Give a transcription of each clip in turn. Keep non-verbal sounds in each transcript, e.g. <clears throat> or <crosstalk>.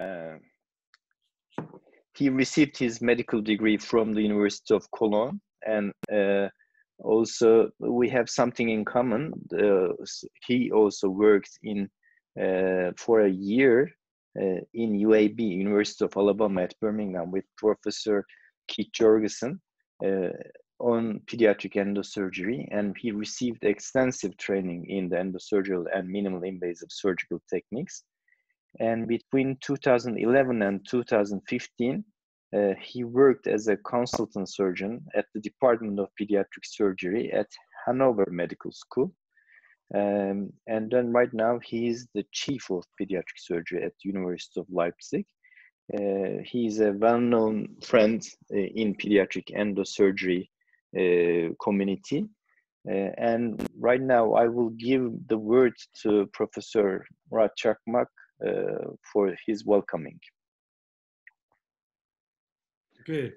uh, he received his medical degree from the University of Cologne, and uh, also we have something in common. He also worked in uh, for a year uh, in UAB, University of Alabama at Birmingham, with Professor Keith Georgeson uh, on pediatric endosurgery, and he received extensive training in the endosurgical and minimal invasive surgical techniques. And between 2011 and 2015, uh, he worked as a consultant surgeon at the Department of Pediatric Surgery at Hanover Medical School. Um, and then right now he is the chief of pediatric surgery at the University of Leipzig. Uh, he's a well-known friend uh, in pediatric endosurgery uh, community. Uh, and right now I will give the word to Professor Murat Çakmak for his welcoming. Okay,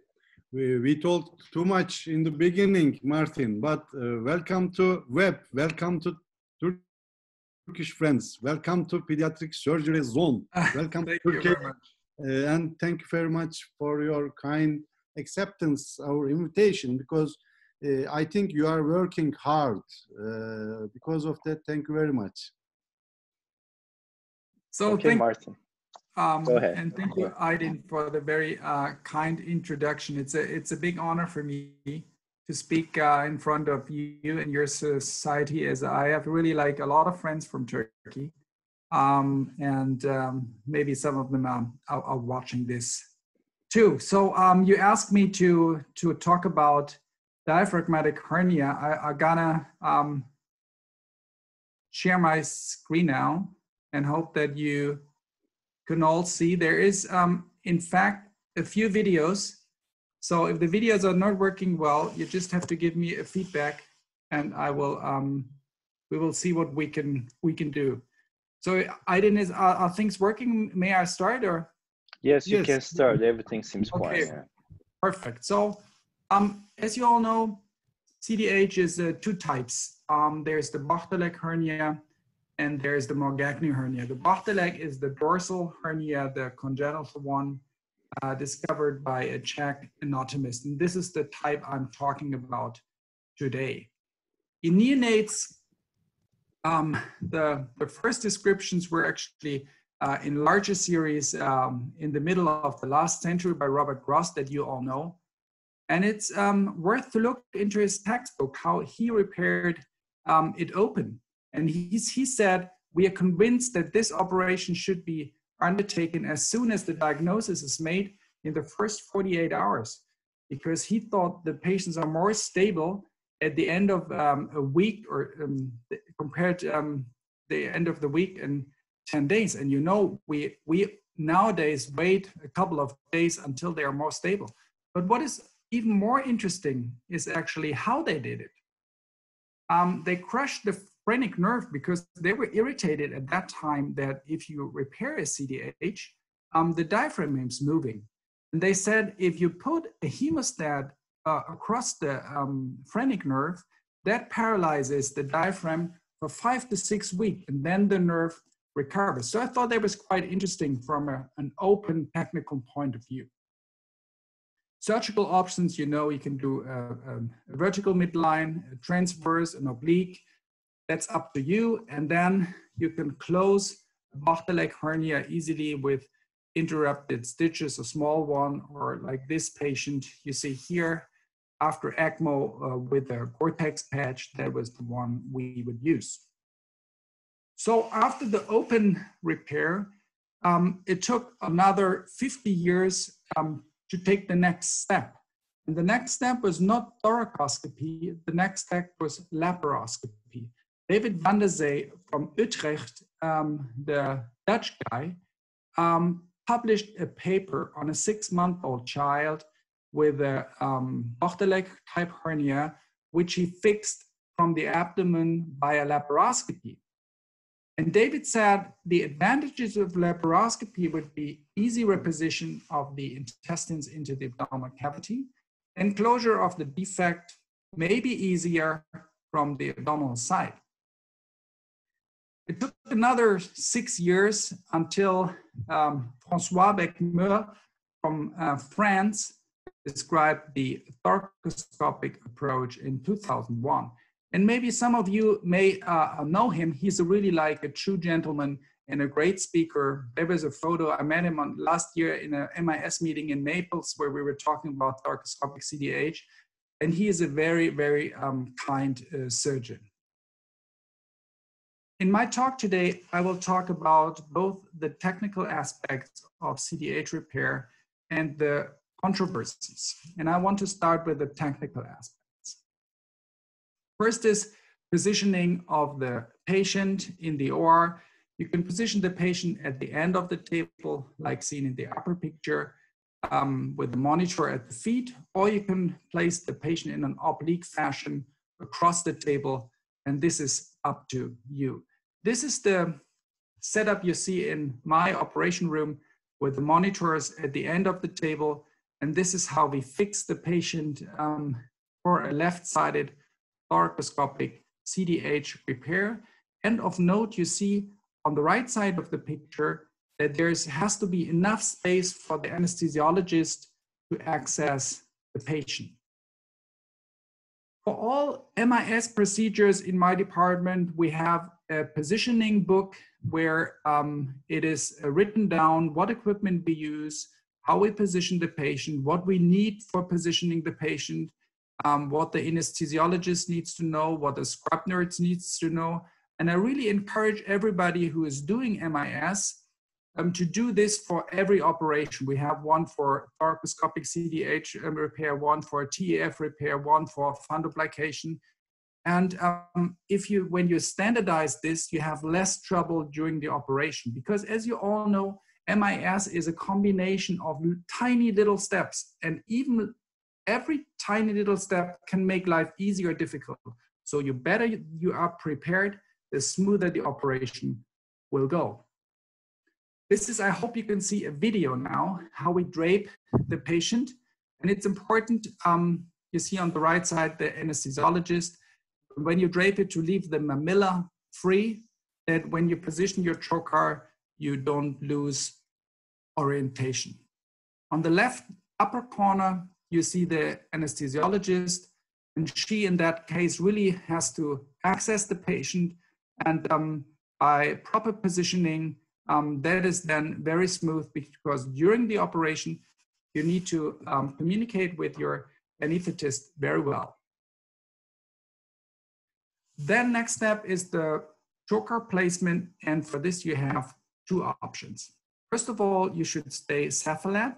we, we told too much in the beginning, Martin, but uh, welcome to web, welcome to Turkish friends, welcome to Pediatric Surgery Zone, welcome to Turkey, uh, and thank you very much for your kind acceptance, our invitation, because uh, I think you are working hard. Uh, because of that, thank you very much. So okay, thank, Martin. Um, Go ahead. And thank you, Aydin, for the very uh, kind introduction. It's a it's a big honor for me to speak uh, in front of you and your society, as I have really like a lot of friends from Turkey, um, and um, maybe some of them are, are, are watching this too. So um, you asked me to to talk about diaphragmatic hernia. I, I'm gonna um, share my screen now and hope that you can all see there is um, in fact a few videos so if the videos are not working well you just have to give me a feedback and i will um, we will see what we can we can do so Aydin is are, are things working may i start or Yes, you Yes. can start. Everything seems fine. Okay. yeah. Perfect. So, um, as you all know, CDH is uh, two types. Um, there's the Bochdalek hernia and there's the Morgagni hernia. The Bochdalek is the dorsal hernia, the congenital one, uh, discovered by a Czech anatomist. And this is the type I'm talking about today. In neonates, um, the, the first descriptions were actually uh, in larger series um, in the middle of the last century by Robert Gross that you all know. And it's um, worth to look into his textbook, how he repaired um, it open. And he's, he said, we are convinced that this operation should be undertaken as soon as the diagnosis is made in the first 48 hours, because he thought the patients are more stable at the end of um, a week or um, compared to um, the end of the week and 10 days. And you know, we, we nowadays wait a couple of days until they are more stable. But what is even more interesting is actually how they did it. Um, they crushed the phrenic nerve because they were irritated at that time that if you repair a CDH, um, the diaphragm is moving. And they said if you put a hemostat uh, across the um, phrenic nerve, that paralyzes the diaphragm for five to six weeks, and then the nerve recovers. So I thought that was quite interesting from a, an open technical point of view. Surgical options, you know, you can do a, a, a vertical midline, a transverse, an oblique. That's up to you. And then you can close a Bochdalek hernia easily with interrupted stitches, a small one, or like this patient you see here after ECMO uh, with a Gore-Tex patch, that was the one we would use. So after the open repair, um, it took another 50 years um, to take the next step. And the next step was not thoracoscopy, the next step was laparoscopy. David van der Zee from Utrecht, um, the Dutch guy, um, published a paper on a six-month-old child with a um, type hernia, which he fixed from the abdomen by a laparoscopy. And David said the advantages of laparoscopy would be easy reposition of the intestines into the abdominal cavity, and closure of the defect may be easier from the abdominal side. It took another six years until um, Francois Becmeur from uh, France described the thoracoscopic approach in 2001. And maybe some of you may uh, know him. He's really like a true gentleman and a great speaker. There was a photo, I met him on last year in a MIS meeting in Naples where we were talking about thoracoscopic CDH. And he is a very, very um, kind uh, surgeon. In my talk today, I will talk about both the technical aspects of CDH repair and the controversies. And I want to start with the technical aspects. First is positioning of the patient in the OR. You can position the patient at the end of the table, like seen in the upper picture, um, with the monitor at the feet, or you can place the patient in an oblique fashion across the table, and this is up to you. This is the setup you see in my operation room with the monitors at the end of the table and this is how we fix the patient um, for a left-sided thoracoscopic CDH repair. And of note, you see on the right side of the picture that there has to be enough space for the anesthesiologist to access the patient. For all MIS procedures in my department, we have a positioning book where um, it is written down what equipment we use, how we position the patient, what we need for positioning the patient, um, what the anesthesiologist needs to know, what the scrub nurse needs to know. And I really encourage everybody who is doing MIS um, to do this for every operation. We have one for thoracoscopic CDH um, repair, one for TEF repair, one for fundoplication. And um, if you, when you standardize this, you have less trouble during the operation because as you all know, MIS is a combination of tiny little steps, and even every tiny little step can make life easier or difficult. So you better you are prepared, the smoother the operation will go. This is, I hope you can see a video now, how we drape the patient. And it's important, um, you see on the right side, the anesthesiologist, when you drape it to leave the mamilla free, that when you position your trocar, you don't lose orientation. On the left upper corner, you see the anesthesiologist, and she, in that case, really has to access the patient. And um, by proper positioning, um, that is then very smooth because during the operation, you need to um, communicate with your anesthetist very well. Then next step is the trocar placement. And for this, you have two options. First of all, you should stay cephalad,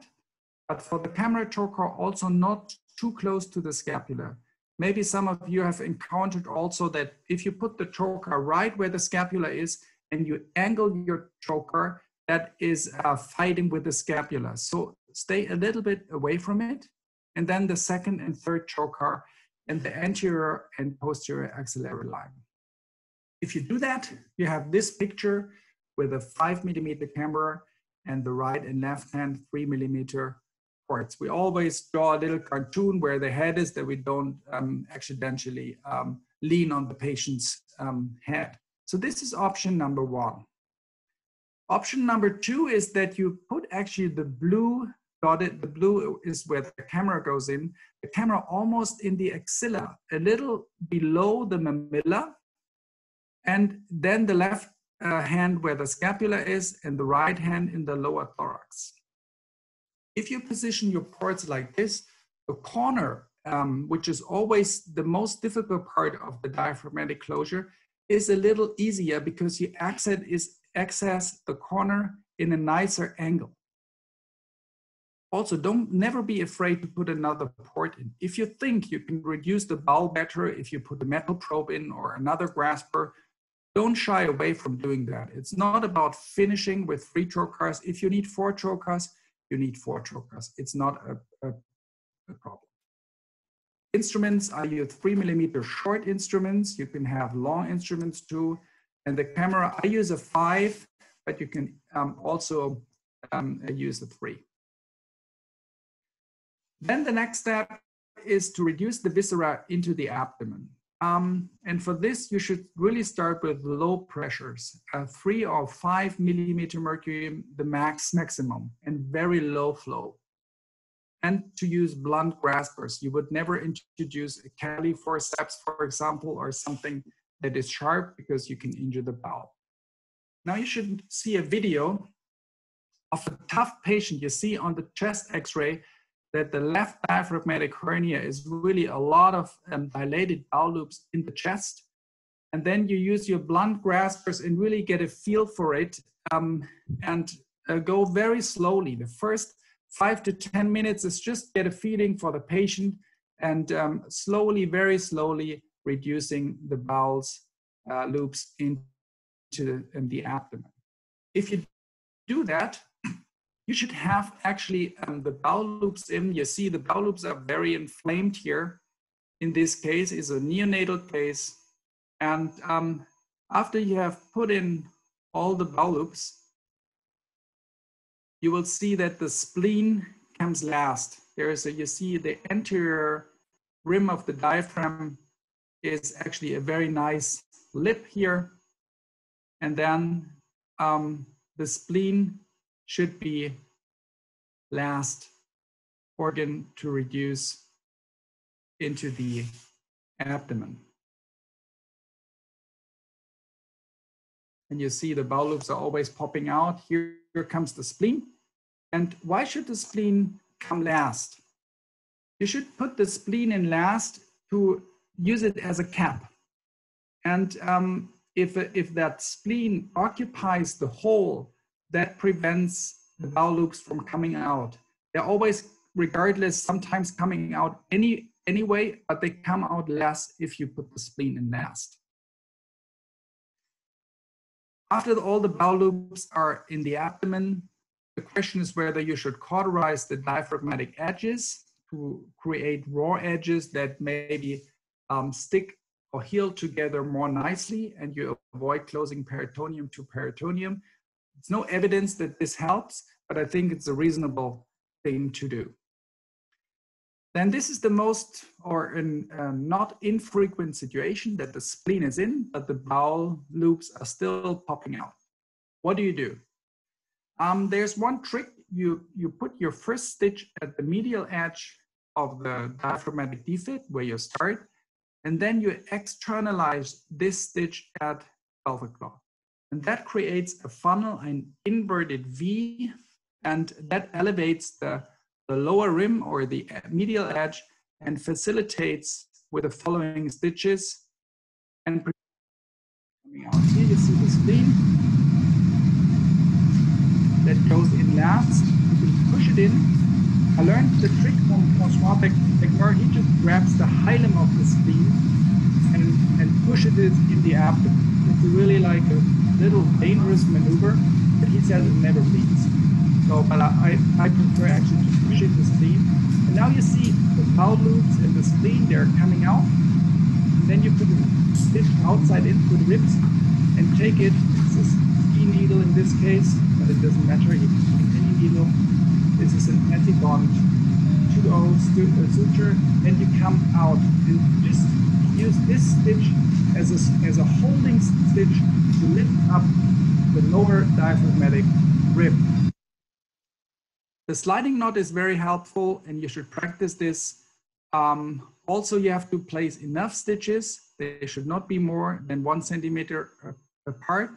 but for the camera trocar, also not too close to the scapula. Maybe some of you have encountered also that if you put the trocar right where the scapula is and you angle your trocar that is uh, fighting with the scapula. So stay a little bit away from it. And then the second and third trocar and the anterior and posterior axillary line. If you do that, you have this picture with a five millimeter camera and the right and left hand three millimeter ports. We always draw a little cartoon where the head is that we don't um, accidentally um, lean on the patient's um, head. So this is option number one. Option number two is that you put actually the blue dotted, the blue is where the camera goes in, the camera almost in the axilla, a little below the mamilla, and then the left uh, hand where the scapula is and the right hand in the lower thorax. If you position your ports like this, the corner, um, which is always the most difficult part of the diaphragmatic closure, is a little easier because you access, is access the corner in a nicer angle. Also, don't never be afraid to put another port in. If you think you can reduce the bowel better if you put a metal probe in or another grasper, don't shy away from doing that. It's not about finishing with three trocars. If you need four trocars, you need four trocars. It's not a, a, a problem. Instruments, I use three millimeter short instruments. You can have long instruments too. And the camera, I use a five, but you can um, also um, use a three. Then the next step is to reduce the viscera into the abdomen. Um, and for this, you should really start with low pressures, uh, three or five millimeter mercury, the max maximum, and very low flow. And to use blunt graspers. You would never introduce a Kelly forceps, for example, or something that is sharp because you can injure the bowel. Now you should see a video of a tough patient. You see on the chest x-ray that the left diaphragmatic hernia is really a lot of um, dilated bowel loops in the chest. And then you use your blunt graspers and really get a feel for it um, and uh, go very slowly. The first five to 10 minutes is just get a feeling for the patient and um, slowly, very slowly reducing the bowels uh, loops into in the abdomen. If you do that, you should have actually um, the bowel loops in. You see the bowel loops are very inflamed here. In this case is a neonatal case. And um, after you have put in all the bowel loops, you will see that the spleen comes last. There is a, you see the anterior rim of the diaphragm is actually a very nice lip here. And then um, the spleen should be last organ to reduce into the abdomen. And you see the bowel loops are always popping out. Here, here comes the spleen. And why should the spleen come last? You should put the spleen in last to use it as a cap. And um, if, if that spleen occupies the hole, that prevents the bowel loops from coming out. They're always, regardless, sometimes coming out any anyway, but they come out less if you put the spleen in last. After all the bowel loops are in the abdomen, the question is whether you should cauterize the diaphragmatic edges to create raw edges that maybe um, stick or heal together more nicely and you avoid closing peritoneum to peritoneum. It's no evidence that this helps, but I think it's a reasonable thing to do. Then this is the most or an, uh, not infrequent situation that the spleen is in, but the bowel loops are still popping out. What do you do? Um, there's one trick. You, you put your first stitch at the medial edge of the diaphragmatic defect where you start, and then you externalize this stitch at 12 o'clock. And that creates a funnel, an inverted V, and that elevates the, the lower rim or the medial edge and facilitates with the following stitches. And coming out here, you see the spleen that goes in last. You can push it in. I learned the trick from François Becmeur. He just grabs the hilum of the spleen and, and pushes it in the abdomen. It's really like a little dangerous maneuver, but he says it never bleeds. So, but I, I prefer actually to push it the spleen. And now you see the bowel loops and the spleen, they're coming out. And then you put a stitch outside into the ribs and take it. It's a ski needle in this case, it doesn't matter. if any needle. This is an Ethibond 2 uh, suture, and you come out and just use this stitch as a, as a holding stitch to lift up the lower diaphragmatic rib. The sliding knot is very helpful and you should practice this. Um, also, you have to place enough stitches. They should not be more than one centimeter apart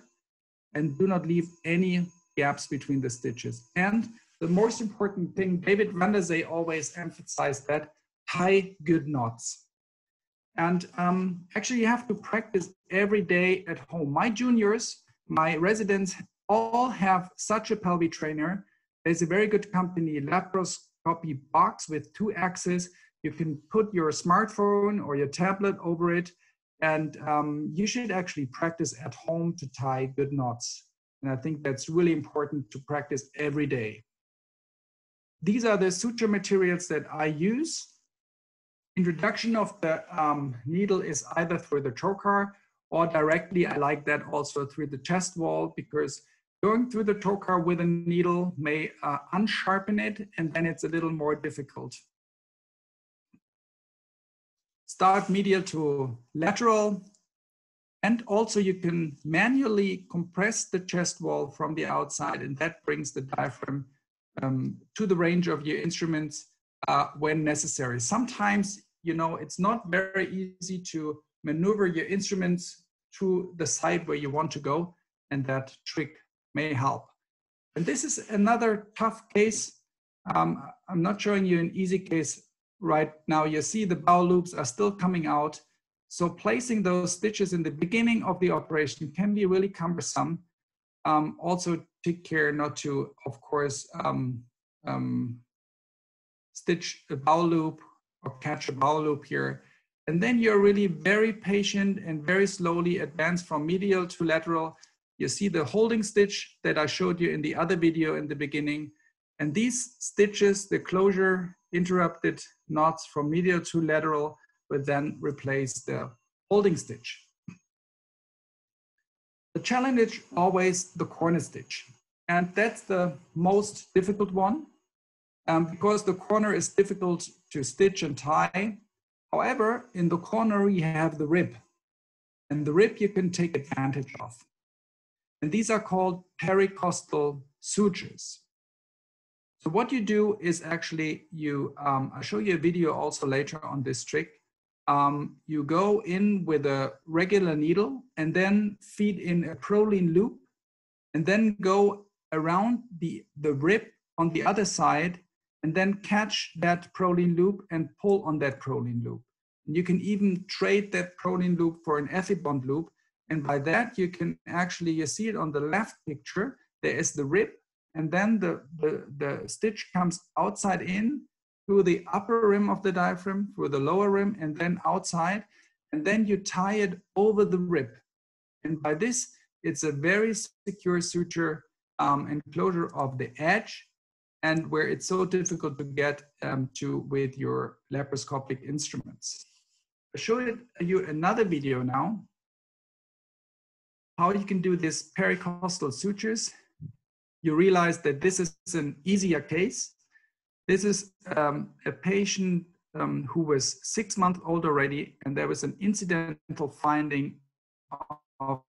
and do not leave any gaps between the stitches. And the most important thing, David Van der Zee always emphasized that, tie good knots. And um, actually, you have to practice every day at home. My juniors, my residents, all have such a pelvic trainer. There's a very good company, Laparoscopy Box, with two axes. You can put your smartphone or your tablet over it, and um, you should actually practice at home to tie good knots. And I think that's really important to practice every day. These are the suture materials that I use introduction of the um, needle is either through the trocar or directly. I like that also through the chest wall because going through the trocar with a needle may uh, unsharpen it and then it's a little more difficult. start medial to lateral. And also you can manually compress the chest wall from the outside and that brings the diaphragm um, to the range of your instruments uh, when necessary. Sometimes, you know, it's not very easy to maneuver your instruments to the side where you want to go and that trick may help. And this is another tough case. Um, I'm not showing you an easy case right now. You see the bow loops are still coming out. So placing those stitches in the beginning of the operation can be really cumbersome. Um, also take care not to, of course, um, um, stitch a bow loop or catch a bow loop here. And then you're really very patient and very slowly advance from medial to lateral. You see the holding stitch that I showed you in the other video in the beginning. And these stitches, the closure interrupted knots from medial to lateral would then replace the holding stitch. The challenge is always the corner stitch. And that's the most difficult one um, because the corner is difficult to stitch and tie. However, in the corner, you have the rib. And the rib you can take advantage of. And these are called pericostal sutures. So what you do is actually you, um, I'll show you a video also later on this trick. Um, you go in with a regular needle and then feed in a Prolene loop and then go around the, the rib on the other side and then catch that Prolene loop and pull on that Prolene loop. And you can even trade that Prolene loop for an Ethibond loop. And by that, you can actually, you see it on the left picture, there is the rib and then the, the, the stitch comes outside in through the upper rim of the diaphragm, through the lower rim, and then outside, and then you tie it over the rib. And by this, it's a very secure suture um, and closure of the edge, and where it's so difficult to get um, to with your laparoscopic instruments. I'll show you another video now, how you can do this pericostal sutures you realize that this is an easier case. This is um, a patient um, who was six months old already, and there was an incidental finding of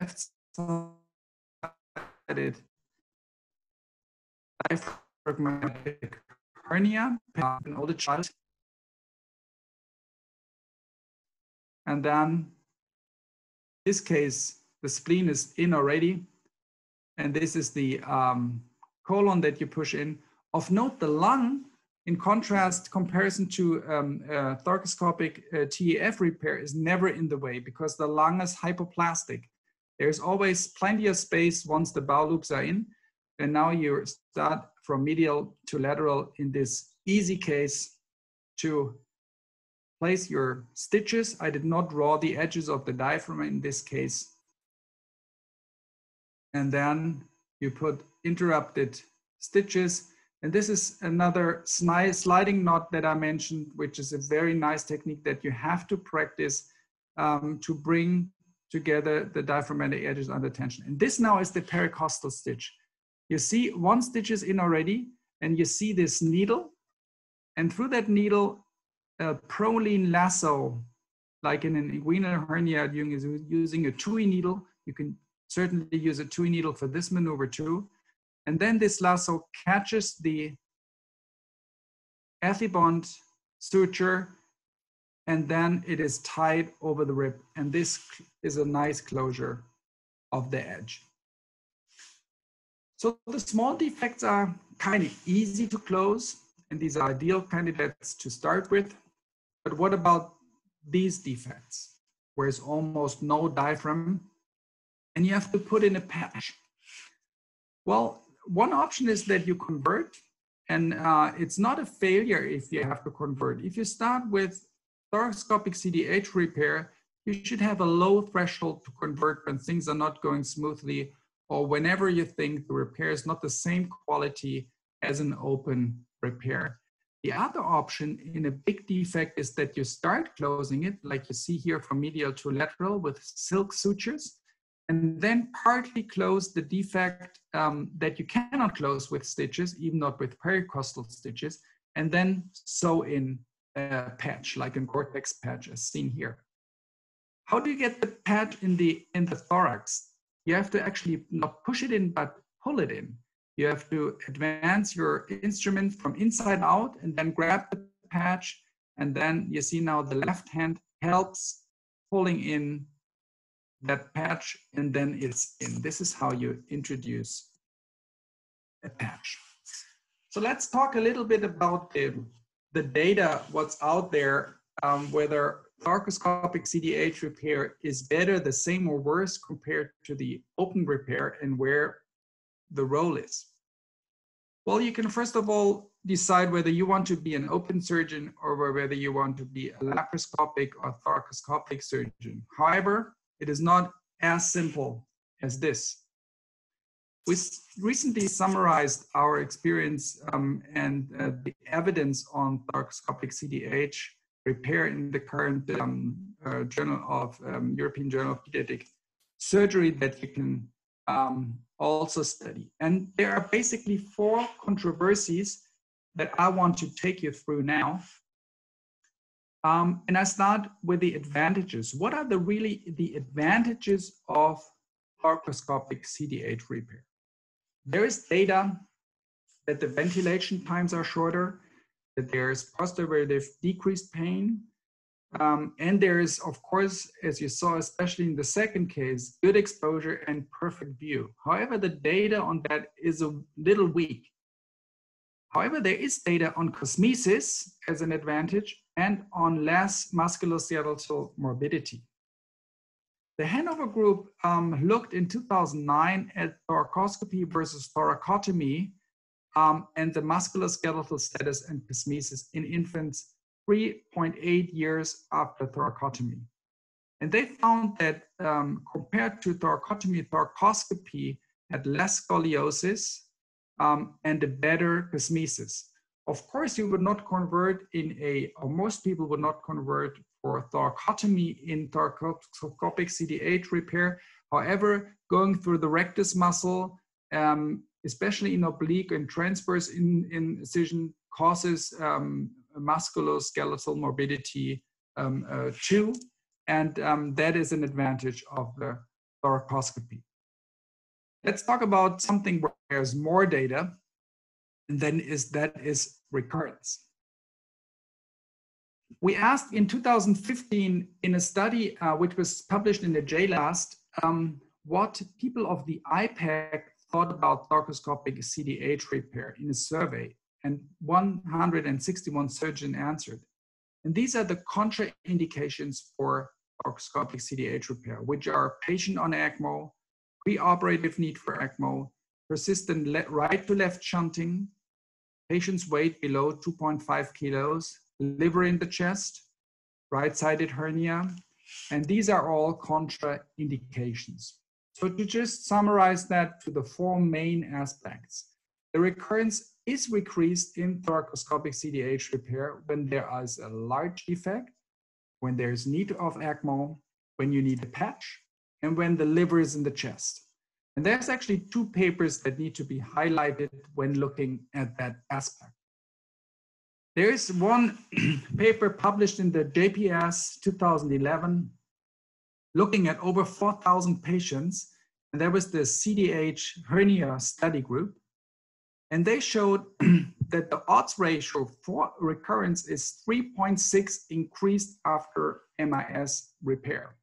left sided diaphragmatic hernia in an older child. And then this case, the spleen is in already. And this is the um, colon that you push in. Of note, the lung, in contrast, comparison to um, uh, thoracoscopic uh, TEF repair is never in the way because the lung is hypoplastic. There's always plenty of space once the bow loops are in. And now you start from medial to lateral in this easy case to place your stitches. I did not draw the edges of the diaphragm in this case. And then you put interrupted stitches. And this is another sliding knot that I mentioned, which is a very nice technique that you have to practice um, to bring together the diaphragmatic edges under tension. And this now is the pericostal stitch. You see one stitch is in already, and you see this needle. And through that needle, a Prolene lasso, like in an inguinal hernia, using a Tuohy needle. You can certainly use a Tuohy needle for this maneuver too. And then this lasso catches the Ethibond suture and then it is tied over the rib. And this is a nice closure of the edge. So the small defects are kind of easy to close and these are ideal candidates to start with. But what about these defects, where it's almost no diaphragm, and you have to put in a patch? Well, one option is that you convert, and uh, it's not a failure if you have to convert. If you start with thoracoscopic CDH repair, you should have a low threshold to convert when things are not going smoothly or whenever you think the repair is not the same quality as an open repair. The other option in a big defect is that you start closing it, like you see here from medial to lateral with silk sutures. and then partly close the defect um, that you cannot close with stitches, even not with pericostal stitches, and then sew in a patch, like a Gore-Tex patch as seen here. How do you get the patch in the, in the thorax? You have to actually not push it in, but pull it in. You have to advance your instrument from inside out and then grab the patch. And then you see now the left hand helps pulling in that patch and then it's in. This is how you introduce a patch. So let's talk a little bit about the, the data, what's out there, um, whether thoracoscopic CDH repair is better, the same or worse compared to the open repair and where the role is. Well, you can first of all decide whether you want to be an open surgeon or whether you want to be a laparoscopic or thoracoscopic surgeon. However, it is not as simple as this. We recently summarized our experience um, and uh, the evidence on thoracoscopic CDH repair in the current um, uh, Journal of um, European Journal of Pediatric Surgery that you can um, also study. And there are basically four controversies that I want to take you through now. Um, and I start with the advantages. What are the really the advantages of thoracoscopic CDH repair? There is data that the ventilation times are shorter, that there's postoperative decreased pain, um, and there is, of course, as you saw, especially in the second case, good exposure and perfect view. However, the data on that is a little weak. However, there is data on cosmesis as an advantage and on less musculoskeletal morbidity. The Hanover group um, looked in 2009 at thoracoscopy versus thoracotomy um, and the musculoskeletal status and cosmesis in infants 3.8 years after thoracotomy. And they found that um, compared to thoracotomy, thoracoscopy had less scoliosis um, and a better cosmesis. Of course, you would not convert in a, or most people would not convert for thoracotomy in thoracoscopic CDH repair. However, going through the rectus muscle, um, especially in oblique and transverse in, incision, causes um, musculoskeletal morbidity um, uh, too, and um, that is an advantage of the thoracoscopy. Let's talk about something where there's more data, and then is that is recurrence. We asked in 2015 in a study uh, which was published in the JLAST um, what people of the IPEG thought about thoracoscopic CDH repair in a survey and 161 surgeons answered. And these are the contraindications for thoracoscopic CDH repair, which are patient on ECMO, preoperative need for ECMO, persistent right to left shunting, patient's weight below 2.5 kilos, liver in the chest, right-sided hernia, and these are all contraindications. So to just summarize that to the four main aspects, the recurrence is decreased in thoracoscopic CDH repair when there is a large defect, when there's need of ECMO, when you need a patch, and when the liver is in the chest. And there's actually two papers that need to be highlighted when looking at that aspect. There is one <clears throat> paper published in the JPS 2011 looking at over 4,000 patients, and that was the CDH hernia study group. And they showed <clears throat> that the odds ratio for recurrence is 3.6 increased after MIS repair.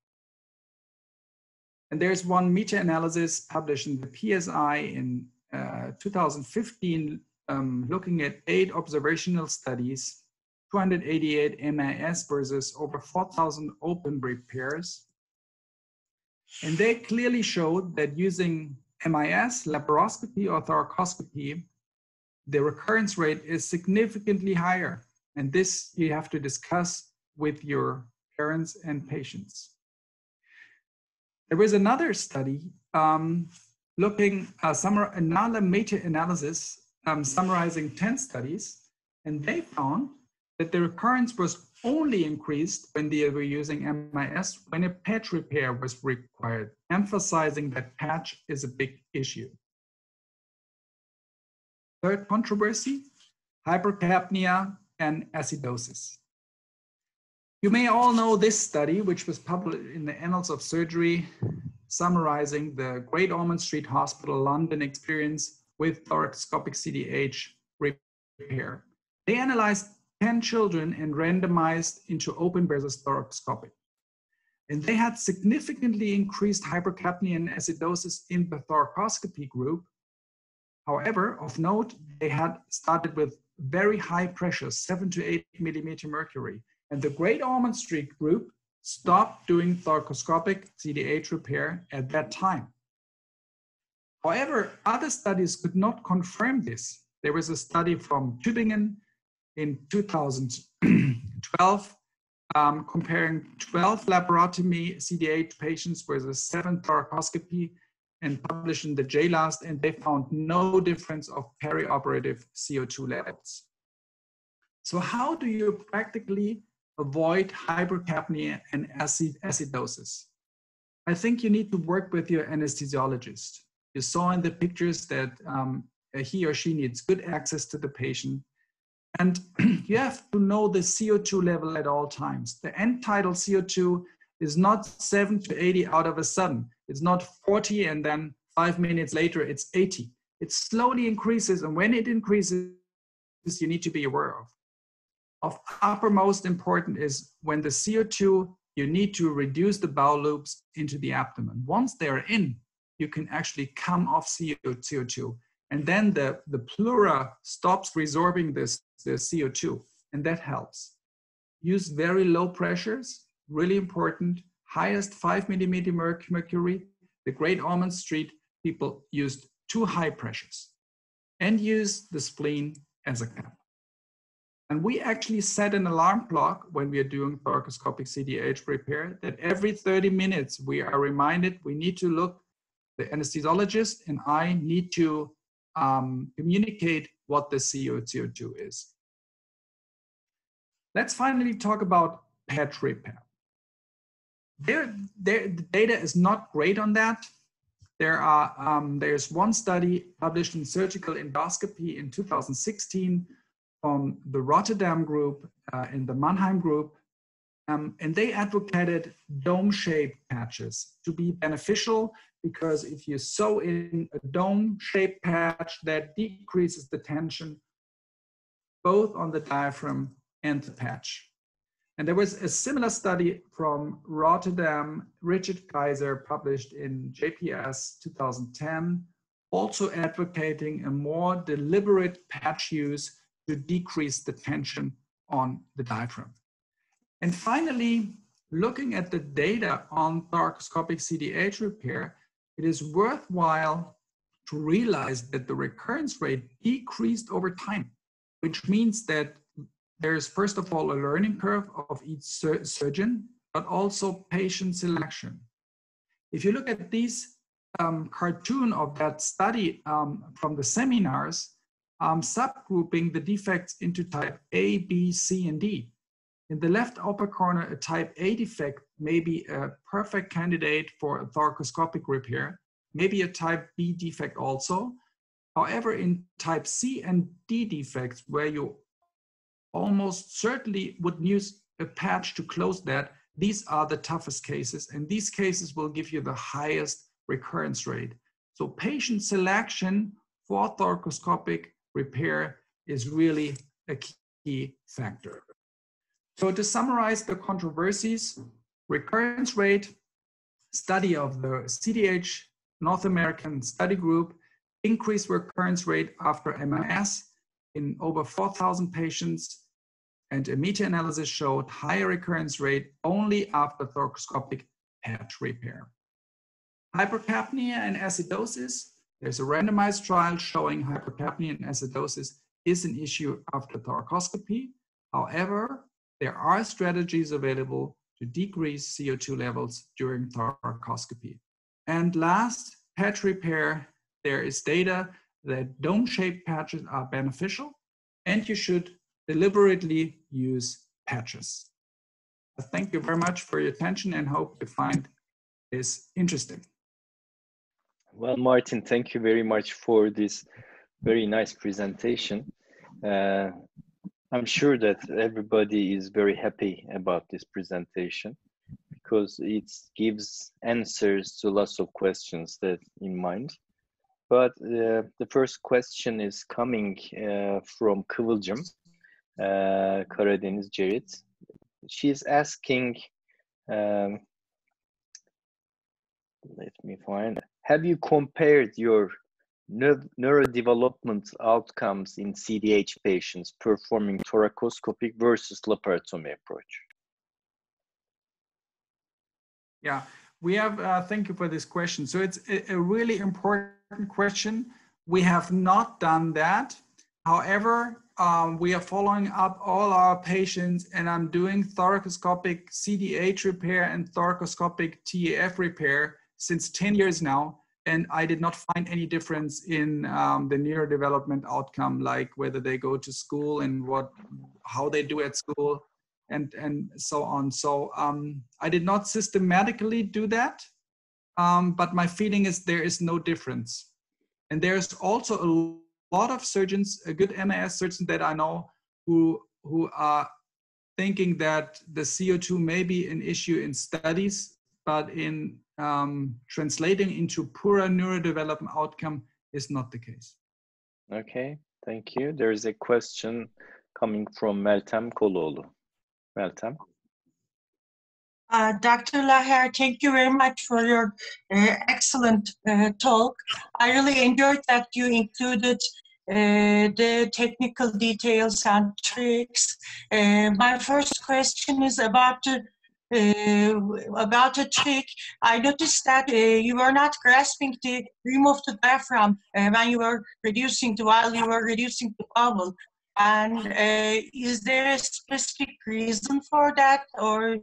And there's one meta-analysis published in the PSI in uh, 2015 um, looking at eight observational studies, 288 MIS versus over 4,000 open repairs. And they clearly showed that using MIS, laparoscopy, or thoracoscopy the recurrence rate is significantly higher. And this you have to discuss with your parents and patients. There was another study um, looking, uh, another meta-analysis um, summarizing 10 studies, and they found that the recurrence was only increased when they were using MIS when a patch repair was required, emphasizing that patch is a big issue. Third controversy, hypercapnia and acidosis. You may all know this study, which was published in the Annals of Surgery, summarizing the Great Ormond Street Hospital London experience with thoracoscopic CDH repair. They analyzed 10 children and randomized into open versus thoracoscopic. And they had significantly increased hypercapnia and acidosis in the thoracoscopy group. However, of note, they had started with very high pressures, seven to eight millimeter mercury. And the Great Ormond Street group stopped doing thoracoscopic CDH repair at that time. However, other studies could not confirm this. There was a study from Tübingen in 2012 um, comparing 12 laparotomy CDH patients with a seven thoracoscopy and published in the JLAST, and they found no difference of perioperative CO2 levels. So how do you practically avoid hypercapnia and acid acidosis? I think you need to work with your anesthesiologist. You saw in the pictures that um, he or she needs good access to the patient. And <clears throat> you have to know the CO2 level at all times. The end tidal CO2 is not 7 to 80 out of a sudden. It's not 40 and then five minutes later it's 80. It slowly increases, and when it increases, you need to be aware of. Of uppermost important is when the CO2, you need to reduce the bowel loops into the abdomen. Once they're in, you can actually come off CO2. And then the, the pleura stops resorbing this, the CO2, and that helps. Use very low pressures, really important. Highest five millimeter mercury. The Great Ormond Street people used too high pressures and use the spleen as a cap. And we actually set an alarm clock when we are doing thoracoscopic CDH repair that every 30 minutes we are reminded we need to look, the anesthesiologist and I need to um, communicate what the CO2 is. Let's finally talk about patch repair. There, there, the data is not great on that. There are, um, there's one study published in Surgical Endoscopy in 2016 from the Rotterdam group uh, and the Mannheim group, um, and they advocated dome-shaped patches to be beneficial because if you sew in a dome-shaped patch, that decreases the tension both on the diaphragm and the patch. And there was a similar study from Rotterdam, Richard Keijzer, published in JPS 2010, also advocating a more deliberate patch use to decrease the tension on the diaphragm. And finally, looking at the data on thoracoscopic CDH repair, it is worthwhile to realize that the recurrence rate decreased over time, which means that there's first of all a learning curve of each sur surgeon, but also patient selection. If you look at this um, cartoon of that study um, from the seminars, um, subgrouping the defects into type A, B, C, and D. In the left upper corner, a type A defect may be a perfect candidate for a thoracoscopic repair, maybe a type B defect also. However, in type C and D defects, where you almost certainly would use a patch to close that. These are the toughest cases, and these cases will give you the highest recurrence rate. So patient selection for thoracoscopic repair is really a key factor. So to summarize the controversies, recurrence rate, study of the CDH North American study group, increased recurrence rate after MIS in over 4,000 patients, and a meta-analysis showed higher recurrence rate only after thoracoscopic patch repair. Hypercapnia and acidosis, there's a randomized trial showing hypercapnia and acidosis is an issue after thoracoscopy. However, there are strategies available to decrease CO2 levels during thoracoscopy. And last, patch repair, there is data that dome-shaped patches are beneficial and you should deliberately use patches. thank you very much for your attention and hope you find this interesting. Well, Martin, thank you very much for this very nice presentation. Uh, I'm sure that everybody is very happy about this presentation because it gives answers to lots of questions that in mind. But uh, the first question is coming uh, from Kıvılcım, uh, Karadeniz Cerit. She's asking, um, let me find, have you compared your neurodevelopment outcomes in CDH patients performing thoracoscopic versus laparotomy approach? Yeah, we have, uh, thank you for this question. So it's a, a, really important question. We have not done that. However, um, we are following up all our patients and I'm doing thoracoscopic CDH repair and thoracoscopic TEF repair since 10 years now and I did not find any difference in um, the neurodevelopment outcome, like whether they go to school and what, how they do at school, and and so on. So um, I did not systematically do that, um, but my feeling is there is no difference, and there's also a lot of surgeons, a good MIS surgeons that I know, who who are thinking that the CO2 may be an issue in studies, but in um, translating into poorer neurodevelopment outcome is not the case. Okay, thank you. There is a question coming from Meltem Koloğlu. Meltem. Uh, Dr. Lacher, thank you very much for your uh, excellent uh, talk. I really enjoyed that you included uh, the technical details and tricks. Uh, my first question is about the uh, about a trick, I noticed that uh, you were not grasping the rim of the diaphragm uh, when you were reducing the while you were reducing the bubble. And uh, is there a specific reason for that, or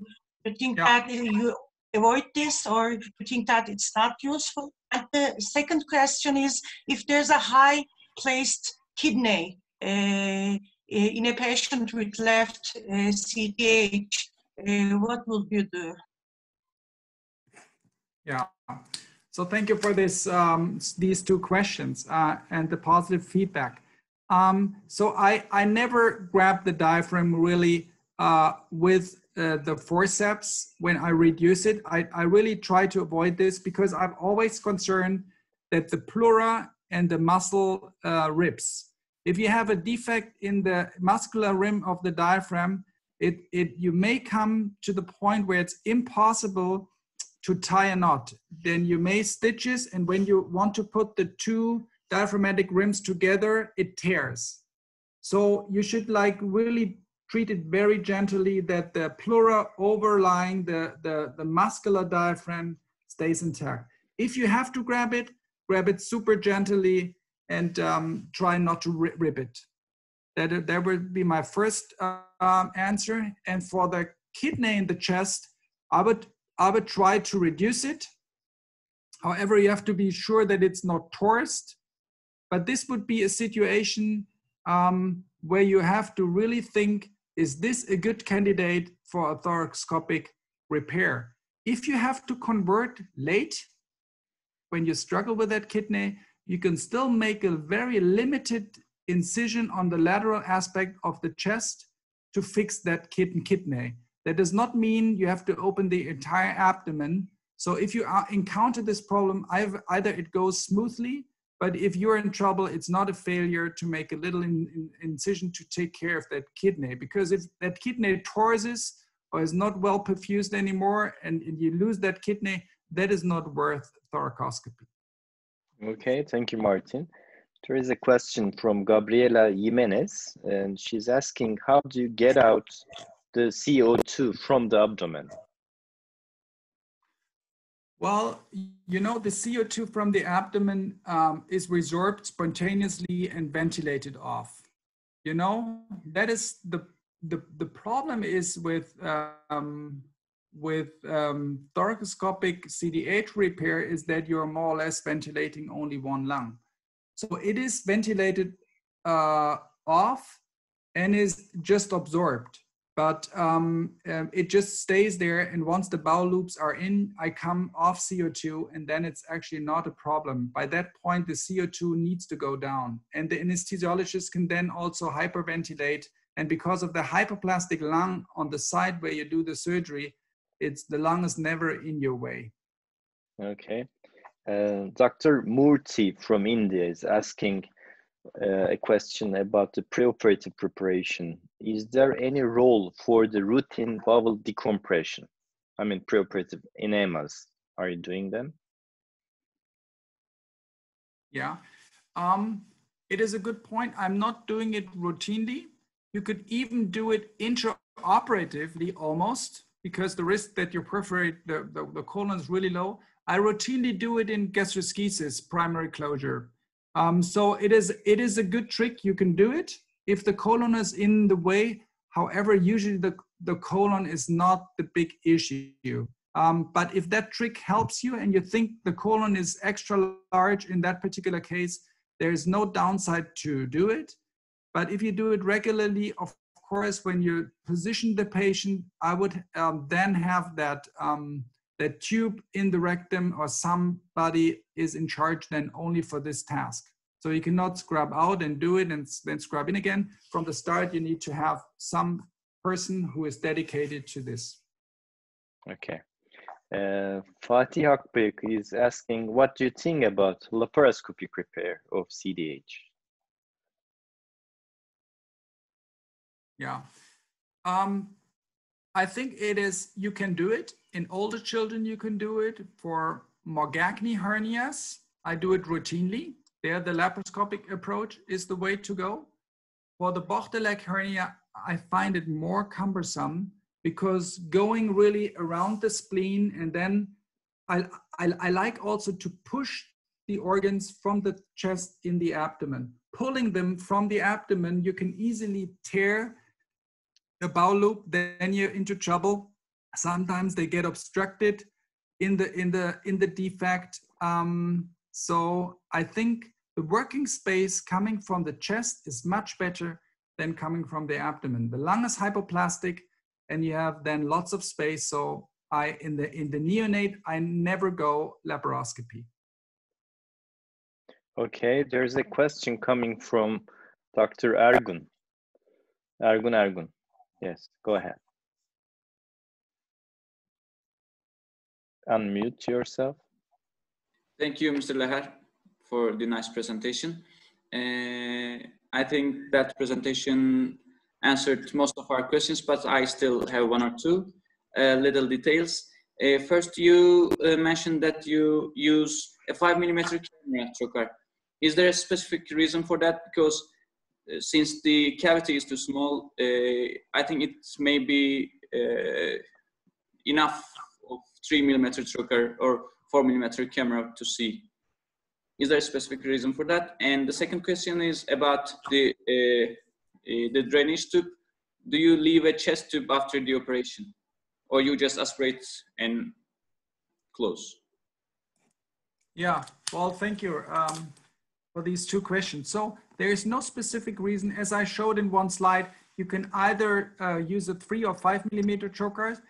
you think yeah. that you avoid this, or you think that it's not useful? And the second question is, if there's a high placed kidney uh, in a patient with left uh, CDH, uh, what would you do? Yeah. So thank you for this um, these two questions uh, and the positive feedback. Um, so I I never grab the diaphragm really uh, with uh, the forceps when I reduce it. I, I really try to avoid this because I'm always concerned that the pleura and the muscle uh, ribs. If you have a defect in the muscular rim of the diaphragm, it, it you may come to the point where it's impossible to tie a knot. Then you may stitches, and when you want to put the two diaphragmatic rims together, it tears. So you should like really treat it very gently that the pleura overlying the, the, the muscular diaphragm stays intact. If you have to grab it, grab it super gently and um, try not to rip it. That, that would be my first um, answer. And for the kidney in the chest, I would, I would try to reduce it. However, you have to be sure that it's not torsed. But this would be a situation um, where you have to really think, is this a good candidate for a thoracoscopic repair? If you have to convert late, when you struggle with that kidney, you can still make a very limited incision on the lateral aspect of the chest to fix that kidney kidney. That does not mean you have to open the entire abdomen. So if you uh, encounter this problem, either it goes smoothly, but if you're in trouble, it's not a failure to make a little in, in, incision to take care of that kidney. Because if that kidney torses or is not well perfused anymore and, and you lose that kidney, that is not worth thoracoscopy. Okay, thank you, Martin. There is a question from Gabriela Jimenez, and she's asking, how do you get out the CO2 from the abdomen? Well, you know, the CO2 from the abdomen um, is resorbed spontaneously and ventilated off. You know, that is the the, the problem is with um, with um, thoracoscopic CDH repair is that you're more or less ventilating only one lung. So it is ventilated uh, off and is just absorbed. but um, um, it just stays there. And once the bowel loops are in, I come off CO2 and then it's actually not a problem. By that point, the CO2 needs to go down. And the anesthesiologist can then also hyperventilate. And because of the hypoplastic lung on the side where you do the surgery, it's the lung is never in your way. Okay. Uh, Dr. Murthy from India is asking, uh, a question about the preoperative preparation. Is there any role for the routine bowel decompression? I mean, preoperative enemas. Are you doing them? Yeah, um, it is a good point. I'm not doing it routinely. You could even do it intraoperatively almost because the risk that you perforate the, the, the colon is really low. I routinely do it in gastroschisis, primary closure. Um, so it is, it is a good trick. You can do it if the colon is in the way. However, usually the, the colon is not the big issue. Um, but if that trick helps you and you think the colon is extra large in that particular case, there is no downside to do it. But if you do it regularly, of course, when you position the patient, I would um, then have that um, that tube in the rectum or somebody is in charge then only for this task. So you cannot scrub out and do it and then scrub in again. From the start, you need to have some person who is dedicated to this. Okay. Uh, Fatih Akbek is asking, what do you think about laparoscopic repair of CDH? Yeah. Um, I think it is, you can do it. In older children, you can do it. For Morgagni hernias, I do it routinely. There, the laparoscopic approach is the way to go. For the Bochdalek hernia, I find it more cumbersome because going really around the spleen and then I, I, I like also to push the organs from the chest in the abdomen. Pulling them from the abdomen, you can easily tear the bowel loop, then you're into trouble. Sometimes they get obstructed in the in the in the defect. Um, so I think the working space coming from the chest is much better than coming from the abdomen. The lung is hypoplastic, and you have then lots of space. So I in the in the neonate I never go laparoscopy. Okay, there's a question coming from Dr. Ergun. Ergun Ergun. Yes, go ahead. Unmute yourself. Thank you, Mr. Lacher, for the nice presentation. Uh, I think that presentation answered most of our questions, but I still have one or two uh, little details. Uh, first, you uh, mentioned that you use a five millimeter camera trocar. Is there a specific reason for that? Because since the cavity is too small, uh, I think it's maybe uh, enough of three millimeter trocar or four millimeter camera to see. Is there a specific reason for that? And the second question is about the the drainage tube. Do you leave a chest tube after the operation, or you just aspirate and close? Yeah, well, thank you um, for these two questions. So there is no specific reason. As I showed in one slide, you can either uh, use a three or five millimeter trocar.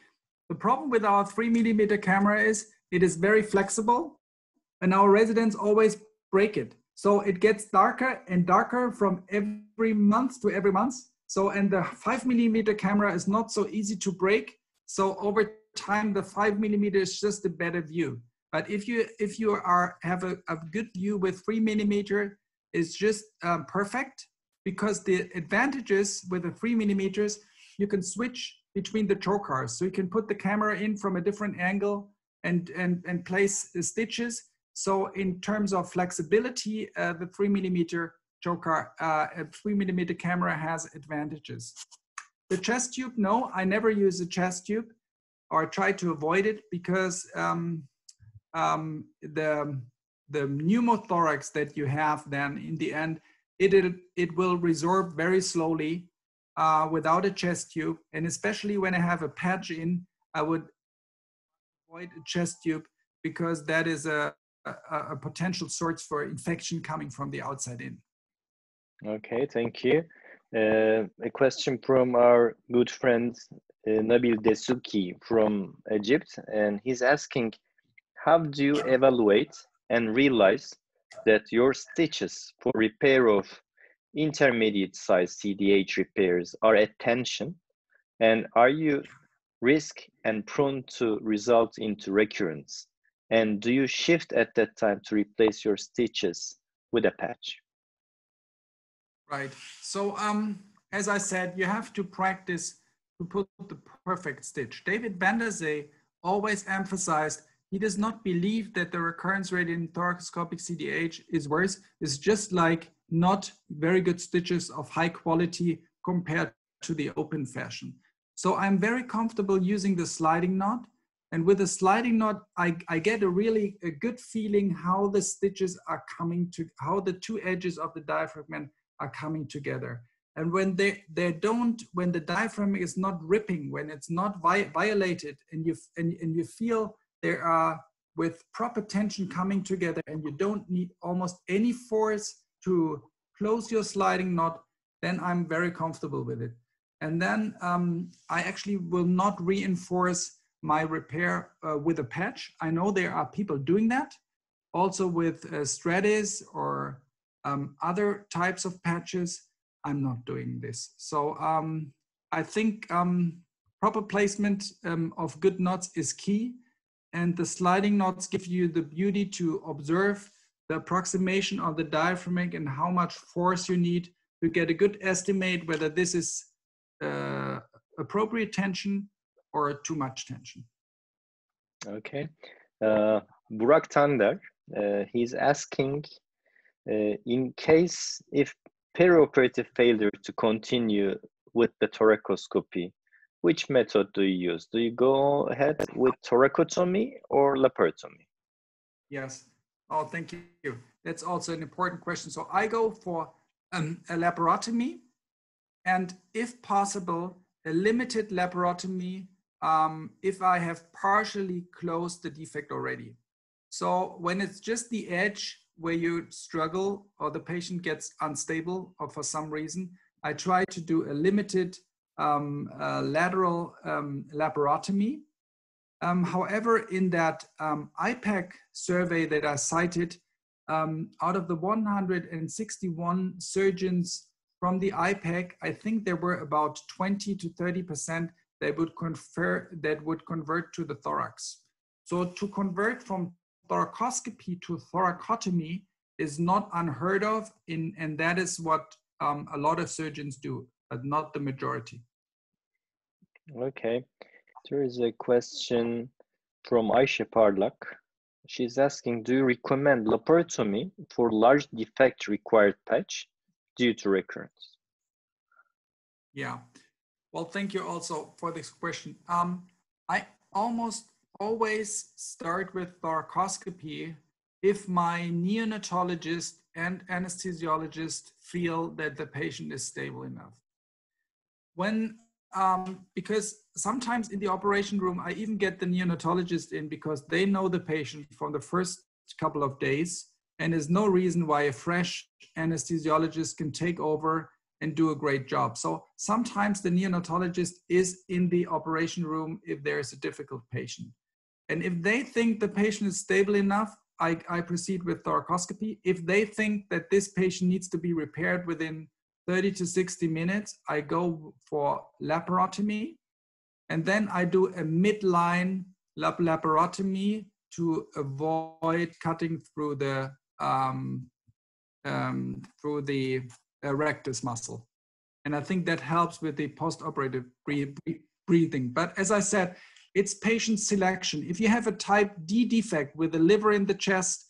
The problem with our three millimeter camera is it is very flexible and our residents always break it. So it gets darker and darker from every month to every month. So, and the five millimeter camera is not so easy to break. So over time, the five millimeter is just a better view. But if you if you are have a, a good view with three millimeter, it's just um, perfect because the advantages with the three millimeters, you can switch between the trocars. So you can put the camera in from a different angle and, and, and place the stitches. So in terms of flexibility, uh, the three millimeter trocar, uh, a three millimeter camera has advantages. The chest tube, no, I never use a chest tube or I try to avoid it because um, um, the the pneumothorax that you have then in the end, it, it, it will resorb very slowly uh, without a chest tube. And especially when I have a patch in, I would avoid a chest tube because that is a, a, a potential source for infection coming from the outside in. Okay, thank you. Uh, a question from our good friend uh, Nabil Desuki from Egypt, and he's asking, how do you evaluate and realize that your stitches for repair of intermediate size CDH repairs are at tension, and are you risk and prone to result into recurrence? And do you shift at that time to replace your stitches with a patch? Right. So um, as I said, you have to practice to put the perfect stitch. David van der Zee always emphasized he does not believe that the recurrence rate in thoracoscopic CDH is worse. It's just like not very good stitches of high quality compared to the open fashion. So I'm very comfortable using the sliding knot. And with the sliding knot, I, I get a really a good feeling how the stitches are coming to, how the two edges of the diaphragm are coming together. And when they, they don't, when the diaphragm is not ripping, when it's not vi violated and you, and, and you feel there are with proper tension coming together and you don't need almost any force to close your sliding knot, then I'm very comfortable with it. And then um, I actually will not reinforce my repair uh, with a patch. I know there are people doing that, also with uh, or um, other types of patches. I'm not doing this. So um, I think um, proper placement um, of good knots is key. And the sliding knots give you the beauty to observe the approximation of the diaphragm and how much force you need to get a good estimate whether this is uh, appropriate tension or too much tension. Okay. Uh, Burak Tander, uh, he's asking uh, in case if perioperative failure to continue with the thoracoscopy, which method do you use? Do you go ahead with thoracotomy or laparotomy? Yes. Oh, thank you. That's also an important question. So I go for um, a laparotomy and if possible, a limited laparotomy um, if I have partially closed the defect already. So when it's just the edge where you struggle or the patient gets unstable or for some reason, I try to do a limited um, uh, lateral um, laparotomy. Um, however, in that um, IPEG survey that I cited, um, out of the 161 surgeons from the IPEG, I think there were about 20 to 30% that would confer that would convert to the thorax. So to convert from thoracoscopy to thoracotomy is not unheard of, in, and that is what um, a lot of surgeons do, but not the majority. Okay, there is a question from Aisha Parlak. She's asking, do you recommend laparotomy for large defect required patch due to recurrence? Yeah, well, thank you also for this question. Um, I almost always start with thoracoscopy if my neonatologist and anesthesiologist feel that the patient is stable enough. When, um, because sometimes in the operation room, I even get the neonatologist in because they know the patient from the first couple of days and there's no reason why a fresh anesthesiologist can take over and do a great job. So sometimes the neonatologist is in the operation room if there's a difficult patient. And if they think the patient is stable enough, I, I proceed with thoracoscopy. If they think that this patient needs to be repaired within 30 to 60 minutes, I go for laparotomy. And then I do a midline lap laparotomy to avoid cutting through the um, um, through the rectus muscle. And I think that helps with the post-operative breathing. But as I said, it's patient selection. If you have a type D defect with a liver in the chest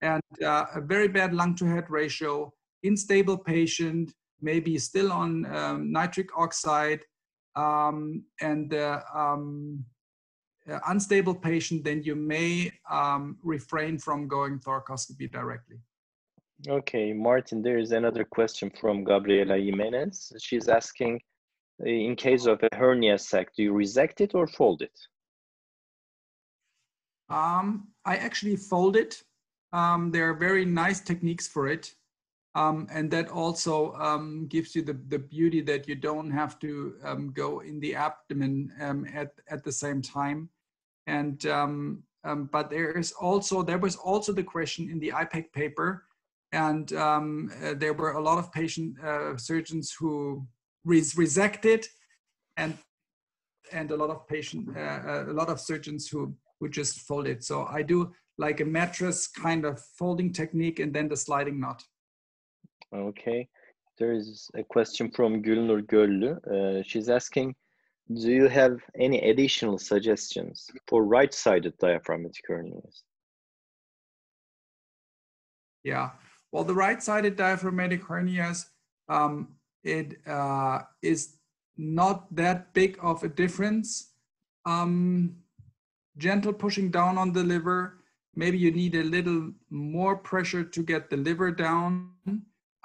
and uh, a very bad lung to head ratio, unstable patient, maybe still on um, nitric oxide, um, and uh, um, uh, unstable patient, then you may um, refrain from going thoracoscopy directly. Okay, Martin, there is another question from Gabriela Jimenez. She's asking, in case of a hernia sac, do you resect it or fold it? Um, I actually fold it. Um, there are very nice techniques for it. Um, and that also um, gives you the, the beauty that you don't have to um, go in the abdomen um, at, at the same time. And um, um, but there is also there was also the question in the IPEG paper, and uh, there were a lot of patient uh, surgeons who res- resected, and and a lot of patient uh, uh, a lot of surgeons who who just fold it. So I do like a mattress kind of folding technique and then the sliding knot. Okay. There is a question from Gülnur Göllü. Uh, she's asking, do you have any additional suggestions for right-sided diaphragmatic hernias? Yeah. Well, the right-sided diaphragmatic hernias, um, it uh, is not that big of a difference. Um, gentle pushing down on the liver. Maybe you need a little more pressure to get the liver down.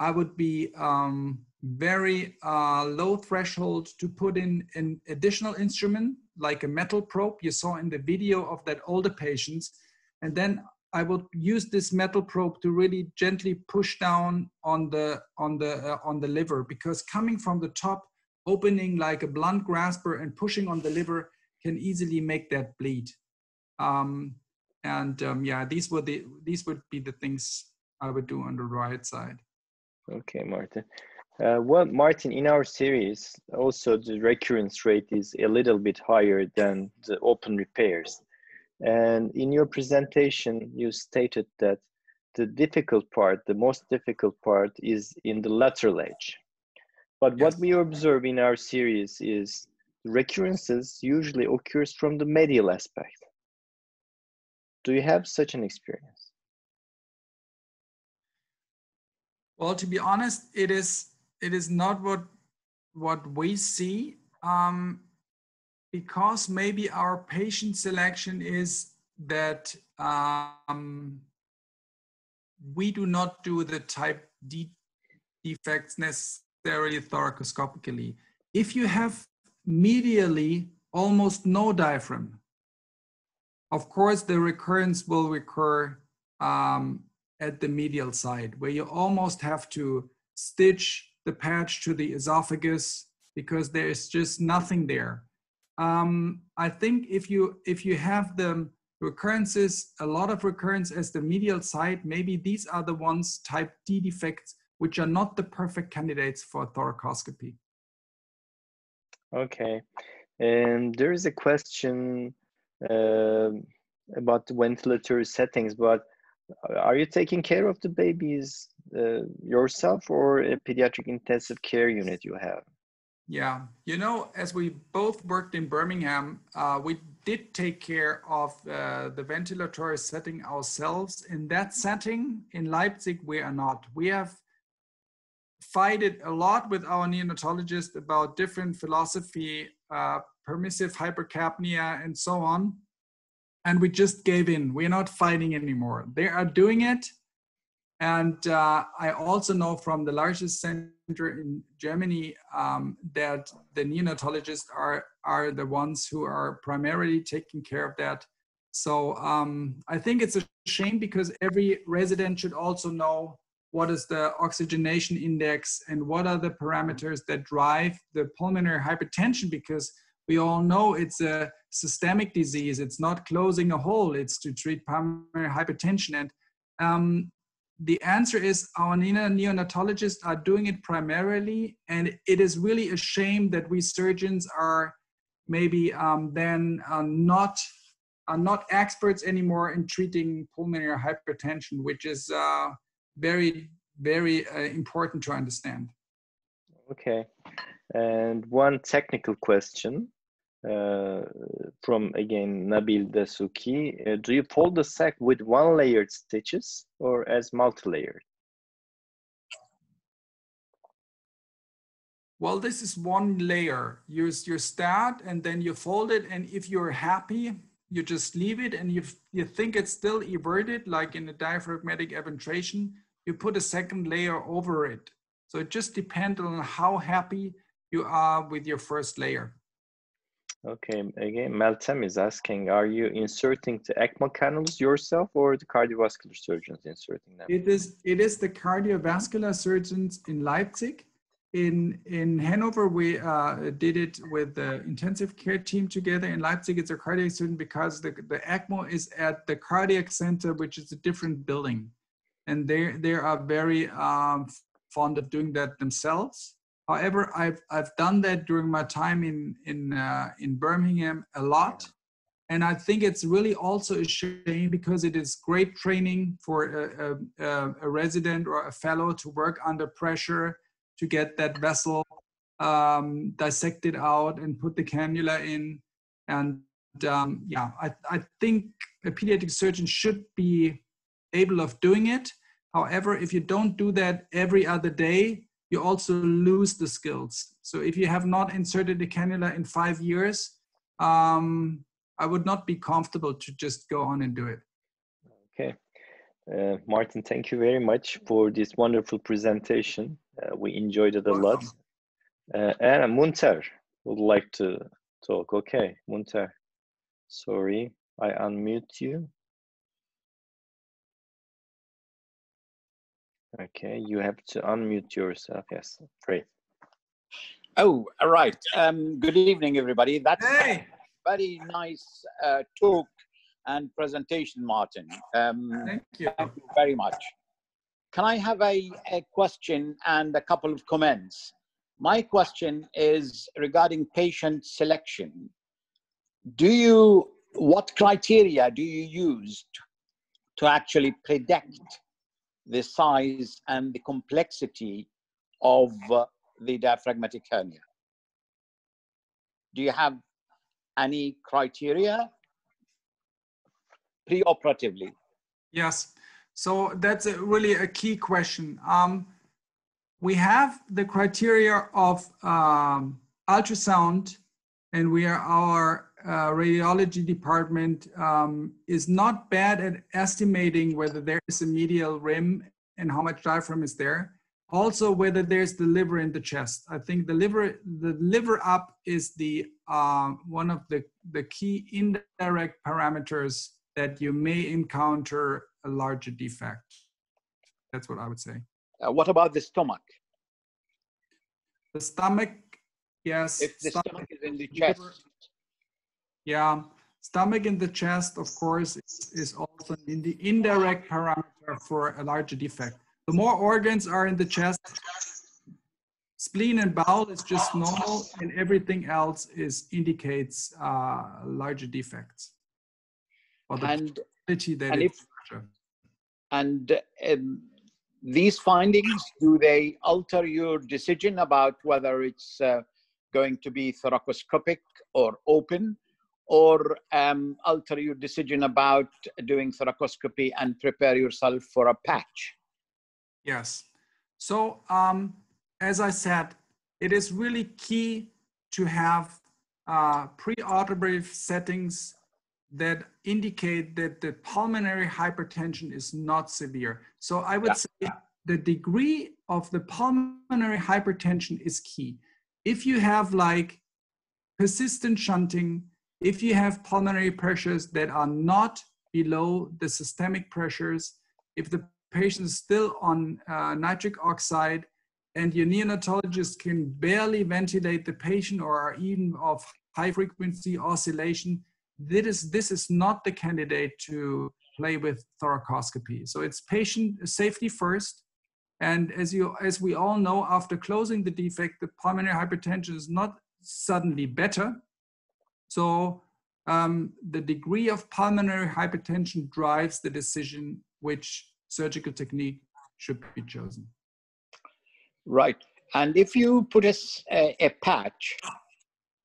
I would be um, very uh, low threshold to put in an additional instrument like a metal probe you saw in the video of that older patients. And then I would use this metal probe to really gently push down on the on the uh, on the liver because coming from the top, opening like a blunt grasper and pushing on the liver can easily make that bleed. Um, and um, yeah, these would the these would be the things I would do on the right side. Okay, Martin. Uh, well, Martin, in our series, also the recurrence rate is a little bit higher than the open repairs. And in your presentation, you stated that the difficult part, the most difficult part is in the lateral edge. But yes. what we observe in our series is recurrences usually occurs from the medial aspect. Do you have such an experience? Well, to be honest, it is it is not what what we see um, because maybe our patient selection is that um, we do not do the type D defects necessarily thoracoscopically. If you have medially almost no diaphragm, of course, the recurrence will recur um, at the medial side, where you almost have to stitch the patch to the esophagus because there is just nothing there. Um, I think if you if you have the recurrences, a lot of recurrence as the medial side, maybe these are the ones type D defects, which are not the perfect candidates for thoracoscopy. Okay, and there is a question uh, about ventilatory settings, but are you taking care of the babies uh, yourself or a pediatric intensive care unit you have? Yeah, you know, as we both worked in Birmingham, uh, we did take care of uh, the ventilatory setting ourselves. In that setting, in Leipzig, we are not. We have fighted a lot with our neonatologist about different philosophy, uh, permissive hypercapnia, and so on and we just gave in. We're not fighting anymore. They are doing it. And uh, I also know from the largest center in Germany um, that the neonatologists are, are the ones who are primarily taking care of that. So um, I think it's a shame because every resident should also know what is the oxygenation index and what are the parameters that drive the pulmonary hypertension because we all know it's a systemic disease. It's not closing a hole. It's to treat pulmonary hypertension. And um, the answer is our neonatologists are doing it primarily. And it is really a shame that we surgeons are maybe um, then uh, not are not experts anymore in treating pulmonary hypertension, which is uh, very, very uh, important to understand. Okay. And one technical question uh, from again Nabil Dasuki. Uh, do you fold the sac with one layered stitches or as multi-layered? Well, this is one layer. You, you start and then you fold it. And if you're happy, you just leave it and you, you think it's still everted, like in a diaphragmatic eventration, you put a second layer over it. So it just depends on how happy you are with your first layer. Okay, again, Meltem is asking, are you inserting the ECMO canals yourself or the cardiovascular surgeons inserting them? It is, it is the cardiovascular surgeons in Leipzig. In, in Hanover, we uh, did it with the intensive care team together. In Leipzig, it's a cardiac surgeon because the, the ECMO is at the cardiac center, which is a different building. And they, they are very um, fond of doing that themselves. However, I've, I've done that during my time in, in, uh, in Birmingham a lot. And I think it's really also a shame because it is great training for a, a, a resident or a fellow to work under pressure to get that vessel um, dissected out and put the cannula in. And um, yeah, I, I think a pediatric surgeon should be able of doing it. However, if you don't do that every other day, you also lose the skills. So if you have not inserted the cannula in five years, um, I would not be comfortable to just go on and do it. Okay. Uh, Martin, thank you very much for this wonderful presentation. Uh, we enjoyed it a lot. Uh, and Munter would like to talk. Okay, Munter. Sorry, I unmute you. Okay, you have to unmute yourself. Yes, great. Oh, all right. Um, good evening, everybody. That's Hey, very nice uh, talk and presentation, Martin. Um, thank you. thank you very much. Can I have a, a question and a couple of comments? My question is regarding patient selection. Do you, what criteria do you use to, to actually predict the size and the complexity of uh, the diaphragmatic hernia? Do you have any criteria preoperatively? Yes. So that's a, really a key question. Um, we have the criteria of um, ultrasound, and we are our uh, radiology department um, is not bad at estimating whether there is a medial rim and how much diaphragm is there. Also, whether there's the liver in the chest. I think the liver, the liver up is the uh, one of the the key indirect parameters that you may encounter a larger defect. That's what I would say. Uh, what about the stomach? The stomach, yes. If the stomach, stomach is in the liver, chest, Yeah, stomach in the chest, of course, is, is also in the indirect parameter for a larger defect. The more organs are in the chest, spleen and bowel is just normal, and everything else is indicates uh, larger defects. Or the and and if- and um, these findings do they alter your decision about whether it's uh, going to be thoracoscopic or open or um, alter your decision about doing thoracoscopy and prepare yourself for a patch Yes. So, um, as I said, it is really key to have uh, preoperative settings that indicate that the pulmonary hypertension is not severe. So, I would Yeah. say the degree of the pulmonary hypertension is key. If you have like persistent shunting, if you have pulmonary pressures that are not below the systemic pressures, if the patient is still on uh, nitric oxide and your neonatologist can barely ventilate the patient or are even of high frequency oscillation, this is, this is not the candidate to play with thoracoscopy. So it's patient safety first. And as you as we all know, after closing the defect, the pulmonary hypertension is not suddenly better. So um, the degree of pulmonary hypertension drives the decision which surgical technique should be chosen. right and if you put a patch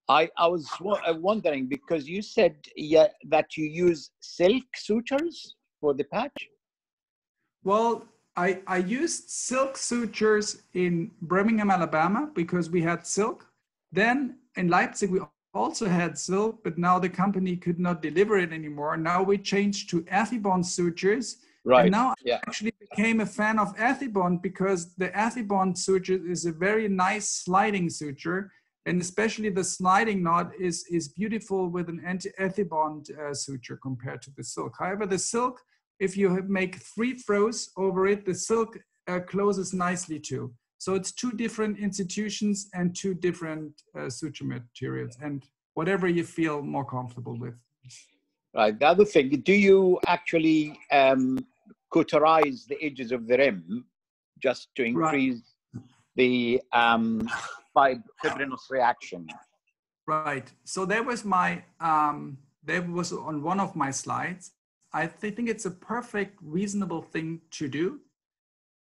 I, I was uh, wondering because you said yeah, that you use silk sutures for the patch Well, I, I used silk sutures in Birmingham, Alabama, because we had silk. Then in Leipzig, we also had silk, but now the company could not deliver it anymore. Now we changed to Ethibond sutures. right And now yeah. I actually became a fan of Ethibond because the Ethibond suture is a very nice sliding suture. And especially the sliding knot is, is beautiful with an anti-ethibond uh, suture compared to the silk. However, the silk, if you make three throws over it, the silk uh, closes nicely too. So it's two different institutions and two different uh, suture materials and whatever you feel more comfortable with. Right. The other thing, do you actually um, cauterize the edges of the rim just to increase right. the um, fibrinous reaction? Right. So that was my, um, that was on one of my slides. I think it's a perfect, reasonable thing to do.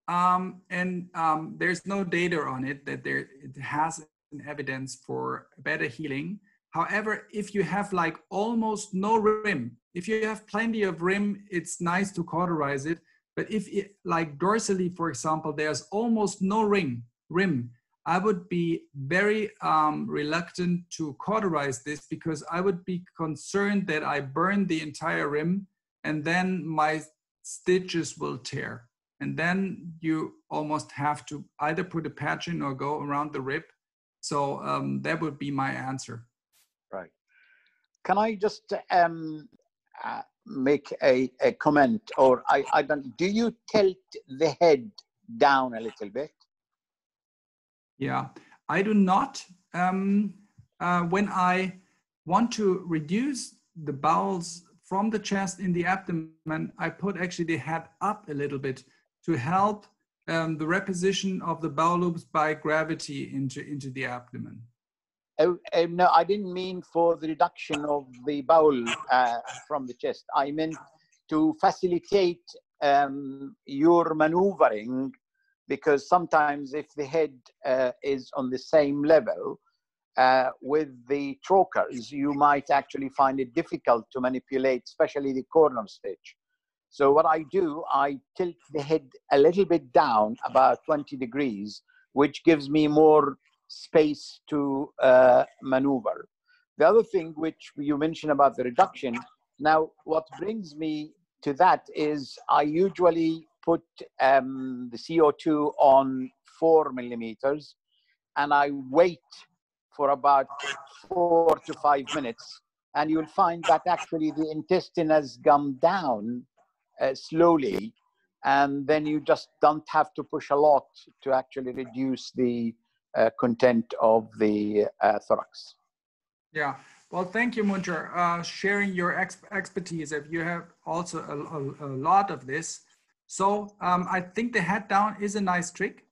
Um, and um, there's no data on it that there it has an evidence for better healing. However, if you have like almost no rim, if you have plenty of rim, it's nice to cauterize it. But if it, like dorsally, for example, there's almost no ring, rim, I would be very um, reluctant to cauterize this because I would be concerned that I burn the entire rim and then my stitches will tear. And then you almost have to either put a patch in or go around the rib. So um, that would be my answer. Right. Can I just um, uh, make a, a comment or I, I don't, do you tilt the head down a little bit? Yeah, I do not. Um, uh, when I want to reduce the bowels from the chest in the abdomen, I put actually the head up a little bit to help um, the reposition of the bowel loops by gravity into, into the abdomen. Oh, oh, no, I didn't mean for the reduction of the bowel uh, from the chest. I meant to facilitate um, your maneuvering because sometimes if the head uh, is on the same level uh, with the trocars, you might actually find it difficult to manipulate, especially the corner stitch. So what I do, I tilt the head a little bit down about 20 degrees, which gives me more space to uh, maneuver. The other thing which you mentioned about the reduction, now what brings me to that is I usually put um, the CO2 on four millimeters and I wait for about four to five minutes. And you'll find that actually the intestine has gone down uh, slowly. And then you just don't have to push a lot to actually reduce the uh, content of the uh, thorax. Yeah. Well, thank you, Munter, uh, sharing your ex expertise. If you have also a, a, a lot of this. So um, I think the head down is a nice trick.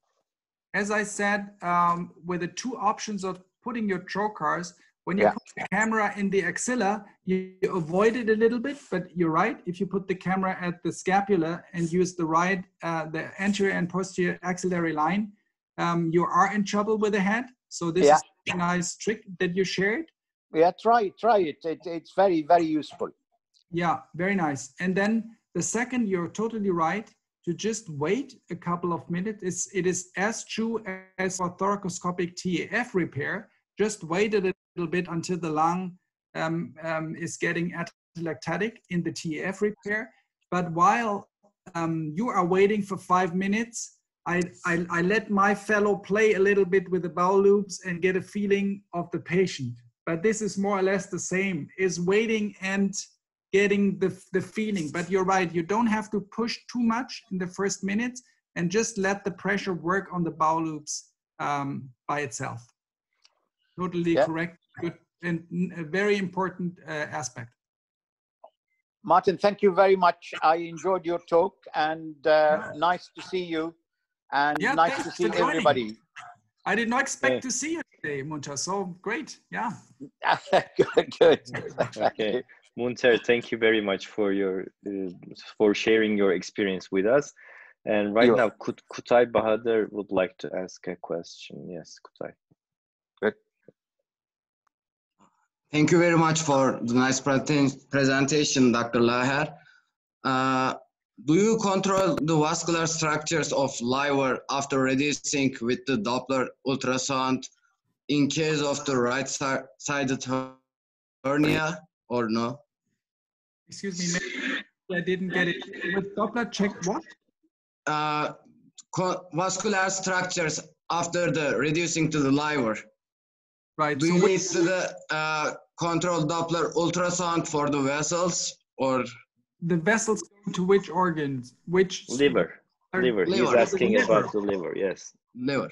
As I said, um, with the two options of putting your trocars, when you yeah. put the camera in the axilla, you, avoid it a little bit, but you're right. If you put the camera at the scapula and use the right, uh, the anterior and posterior axillary line, um, you are in trouble with the head. So this yeah. is a nice trick that you shared. Yeah, try try it. it. It's very very useful. Yeah, very nice. And then the second, you're totally right to just wait a couple of minutes. It's, it is as true as for thoracoscopic TEF repair. Just wait a little bit until the lung um, um, is getting atelectatic in the TEF repair. But while um, you are waiting for five minutes, I, I, I, let my fellow play a little bit with the bowel loops and get a feeling of the patient. But this is more or less the same, is waiting and getting the, the feeling. But you're right, you don't have to push too much in the first minutes and just let the pressure work on the bowel loops um, by itself. Totally yeah. correct. Good and a very important uh, aspect. Martin, thank you very much. I enjoyed your talk and uh, nice to see you and yeah, nice to see everybody. I did not expect yeah. to see you today, Munter. So great. Yeah. <laughs> good. good. <laughs> okay. Munter, thank you very much for your uh, for sharing your experience with us. And right now, Kut Kutai Bahadur would like to ask a question. Yes, Kutai. Good. Thank you very much for the nice presentation, Dr. Lacher. Uh, do you control the vascular structures of liver after reducing with the Doppler ultrasound in case of the right-sided hernia or no? Excuse me, I didn't get it. With Doppler check what? Uh, vascular structures after the reducing to the liver. Right. Do so you need the uh, control Doppler ultrasound for the vessels or the vessels go to which organs? Which Liver. Liver. He's Liver. asking Liver. about the liver. Yes. liver?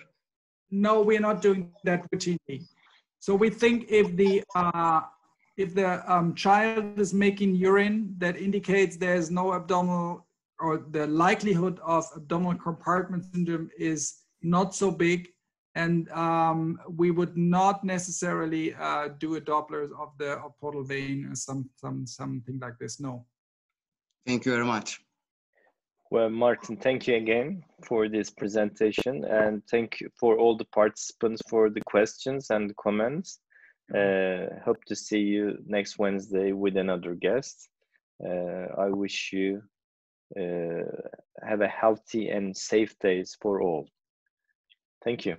No, we're not doing that routinely. So we think if the uh, if the um, child is making urine that indicates there's no abdominal or the likelihood of abdominal compartment syndrome is not so big, and um, we would not necessarily uh, do a Doppler of the of portal vein or some some something like this. No. Thank you very much. Well, Martin, thank you again for this presentation and thank you for all the participants for the questions and comments. Uh, hope to see you next Wednesday with another guest. Uh, I wish you uh, have a healthy and safe days for all. Thank you.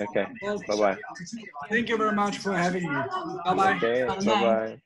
Okay. Bye bye. Thank you very much for having me. Bye bye. Okay. Bye bye.